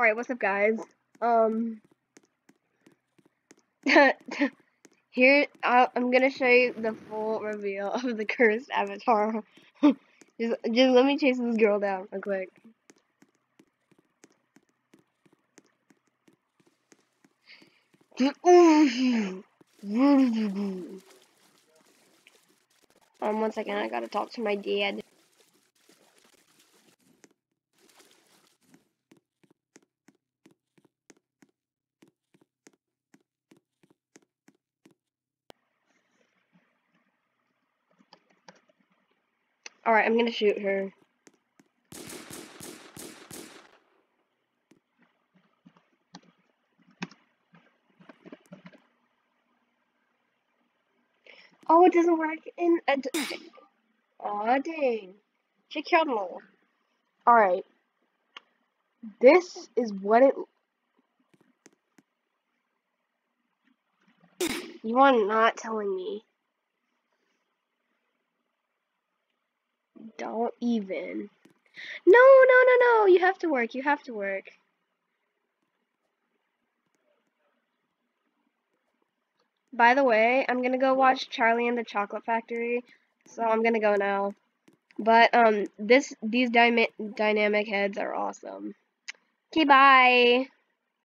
Alright, what's up guys? Um here I, I'm gonna show you the full reveal of the cursed avatar. just just let me chase this girl down real quick. Um one second, I gotta talk to my dad. Alright, I'm gonna shoot her. Oh, it doesn't work in a. Aw, dang. She killed me. Alright. This is what it. You are not telling me. Don't even. No, no, no, no. You have to work. You have to work. By the way, I'm gonna go watch Charlie and the Chocolate Factory, so I'm gonna go now. But um, this these dyma dynamic heads are awesome. Okay, bye.